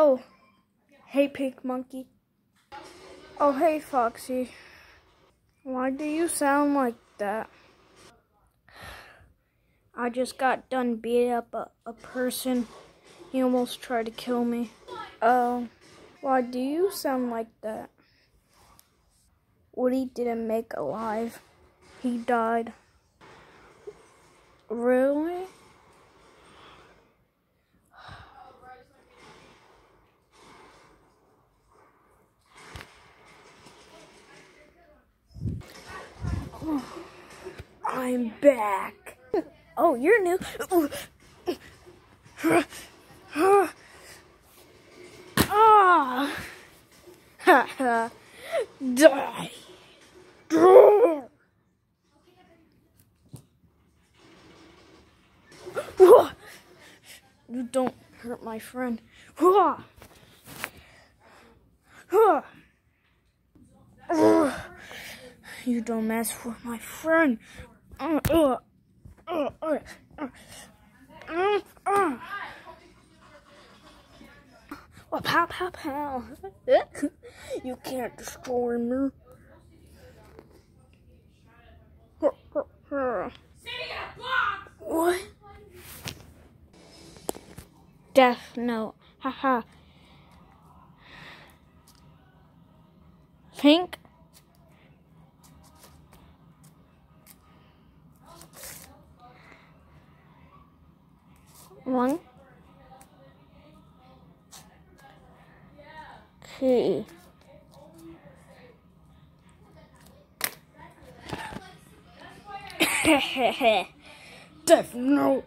Oh, hey, Pink Monkey. Oh, hey, Foxy. Why do you sound like that? I just got done beating up a, a person. He almost tried to kill me. Oh, why do you sound like that? Woody didn't make alive. He died. Really? I'm back. Oh, you're new. Ah! Ha! Die! You don't hurt my friend. You don't mess with my friend. Oh, pow, pow, pow. you can't destroy me. What? Death note. Haha. Pink? One. Two. Death note.